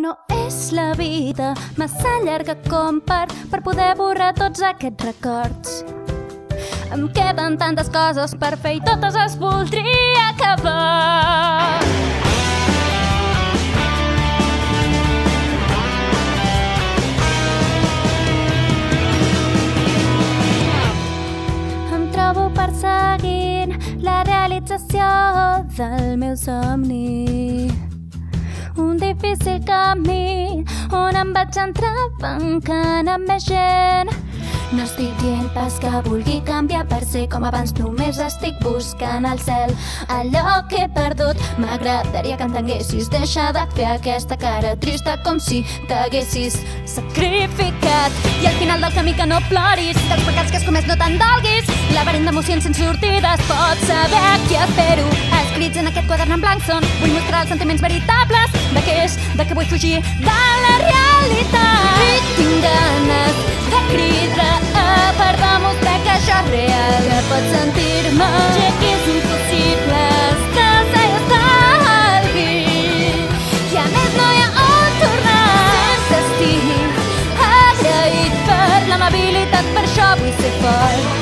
No és la vida massa llarga com per, per poder borrar tots aquests records. Em queden tantes coses per fer i totes es voldria acabar. Em trobo perseguint la realització del meu somni. Difícil camí on em vaig entrebancant amb més gent. No estic dient pas que vulgui canviar per ser com abans, només estic buscant al cel allò que he perdut. M'agradaria que entenguessis, deixa de fer aquesta cara trista com si t'haguessis sacrificat. I al final del camí que no ploris, dels pecats que has comès no te'n dolguis. Laberint d'emocions sense sortides, pots saber què fer-ho. Escrits en aquest quadern en blanc són, vull mostrar els sentiments veritables de què és, de què vull fugir de la realitat. I tinc ganes de cridar a per demostrar que això és real. Que pots sentir-me, ja que és impossible estàs a estalvi. I a més no hi ha on tornar. Sense estic agraït per l'amabilitat, per això vull ser fort.